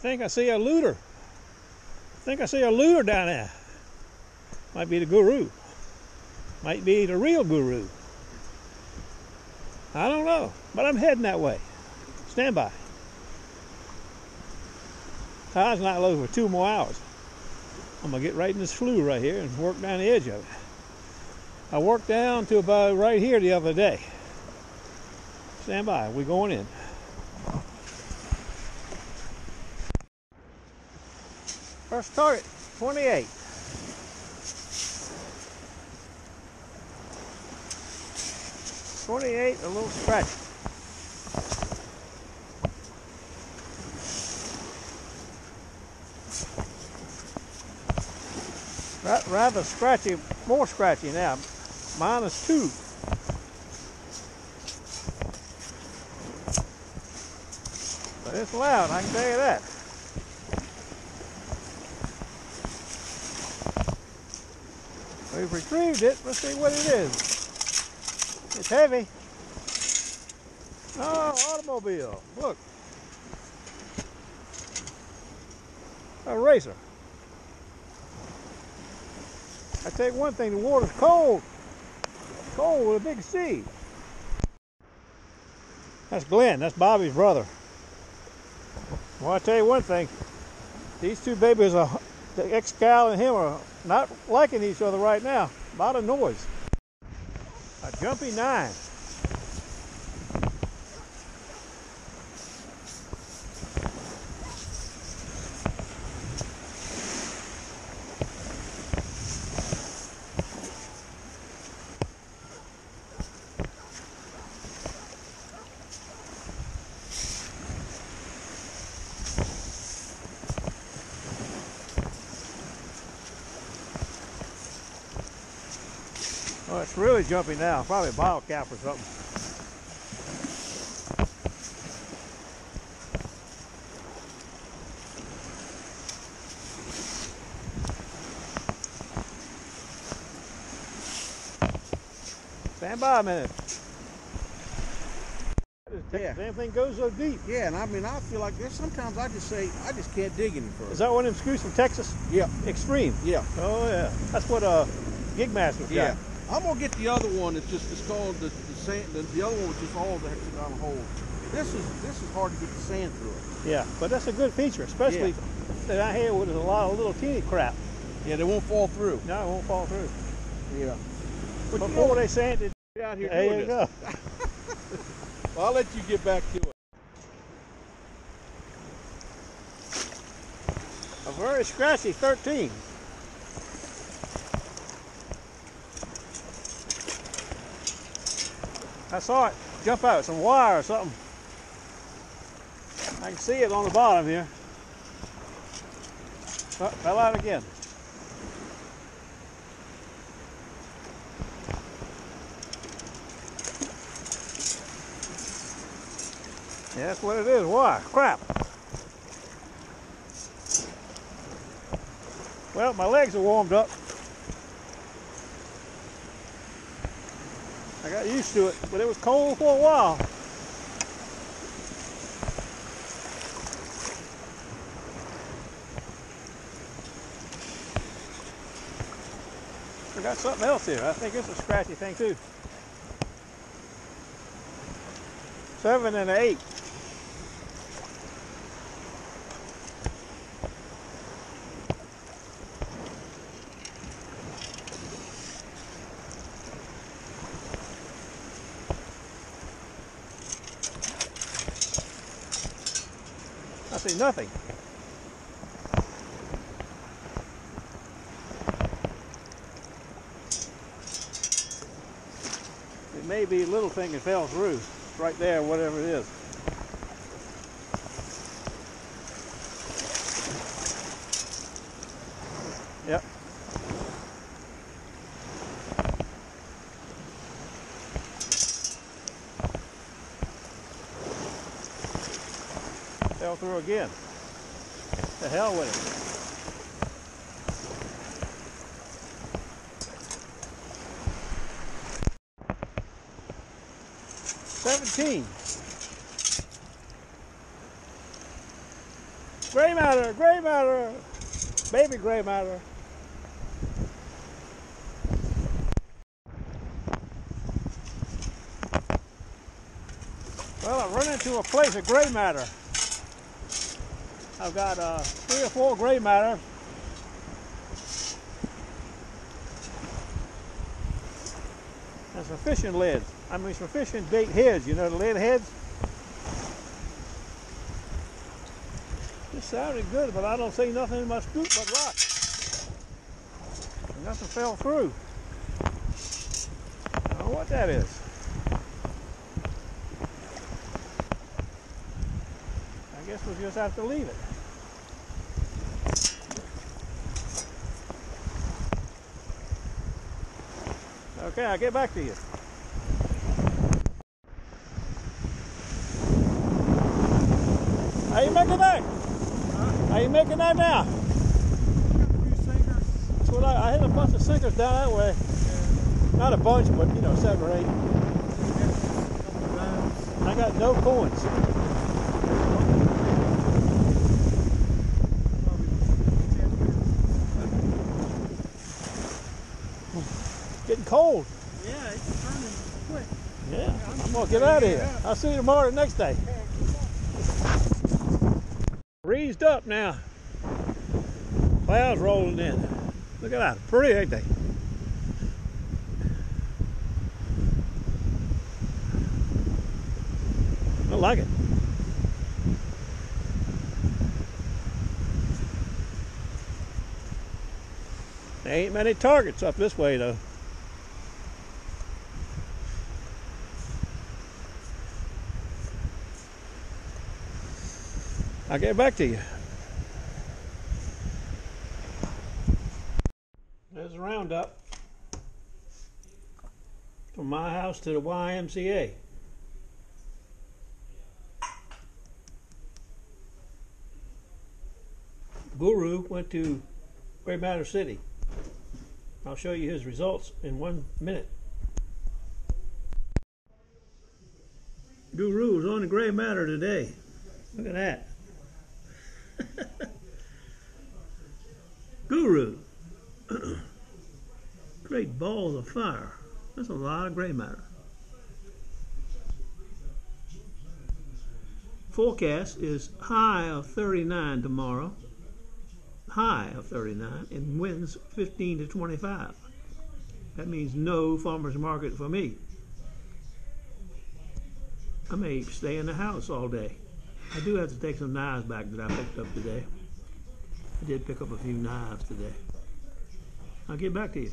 think I see a looter. I think I see a looter down there. Might be the guru. Might be the real guru. I don't know, but I'm heading that way. Stand by. Tide's not low for two more hours. I'm gonna get right in this flue right here and work down the edge of it. I worked down to about right here the other day. Stand by, we going in. First target, 28. Twenty-eight, a little scratchy. Ra- Rather scratchy, more scratchy now. Minus two. But it's loud, I can tell you that. We've retrieved it. Let's see what it is. It's heavy. Oh, automobile. Look. A racer. I tell you one thing, the water's cold. Cold with a big C. That's Glenn. That's Bobby's brother. Well, I tell you one thing. These two babies are, the ex-gal and him are not liking each other right now. A lot of noise. A jumpy nine. Oh, it's really jumpy now. Probably a bottle cap or something. Stand by a minute. Yeah. Damn thing goes so deep. Yeah, and I mean, I feel like there's sometimes I just say I just can't dig any further. Is that one of them screws from Texas? Yeah, Extreme. yeah, Oh yeah. That's what uh Gigmaster's got. yeah. I'm gonna get the other one. It's just it's called the the sand. The, the other one was just all the hexagon holes. This is this is hard to get the sand through it. Yeah, but that's a good feature, especially that I hear with a lot of little teeny crap. Yeah, they won't fall through. No, it won't fall through. Yeah. But you Before know, they sanded, out here there doing you this. go. Well, I'll let you get back to it. A very scratchy 13. I saw it jump out, some wire or something. I can see it on the bottom here. Oh, fell out again. Yeah, that's what it is. Wire. Crap. Well, my legs are warmed up. I got used to it, but it was cold for a while. I got something else here. I think it's a scratchy thing too. Seven and an eight. See nothing. It may be a little thing that fell through. Right there, whatever it is. Yep. Fell through again. The hell with it. Seventeen. Gray matter, gray matter, baby gray matter. Well, I run into a place of gray matter. I've got uh, three or four gray matter. And some fishing leads. I mean some fishing bait heads, you know the lead heads? This sounded good, but I don't see nothing in my scoop but rock. Nothing fell through. I don't know what that is. Guess we'll just have to leave it. Okay, I'll get back to you. How you making that? How you making that now? I, I hit a bunch of sinkers down that way. Not a bunch, but you know, seven or eight. I got no coins. Cold. Yeah, it's turning quick. Yeah, I'm gonna get out of here. I'll see you tomorrow the next day. Breezed up now. Clouds rolling in. Look at that. Pretty, ain't they? I like it. There ain't many targets up this way though. I'll get back to you. There's a roundup from my house to the YMCA. Guru went to Gray Matter City. I'll show you his results in one minute. Guru was on the Gray Matter today. Look at that. Guru. Great balls of fire. That's a lot of gray matter. Forecast is high of 39 tomorrow, high of 39, and winds 15 to 25. That means no farmer's market for me. I may stay in the house all day. I do have to take some knives back that I picked up today. I did pick up a few knives today. I'll get back to you.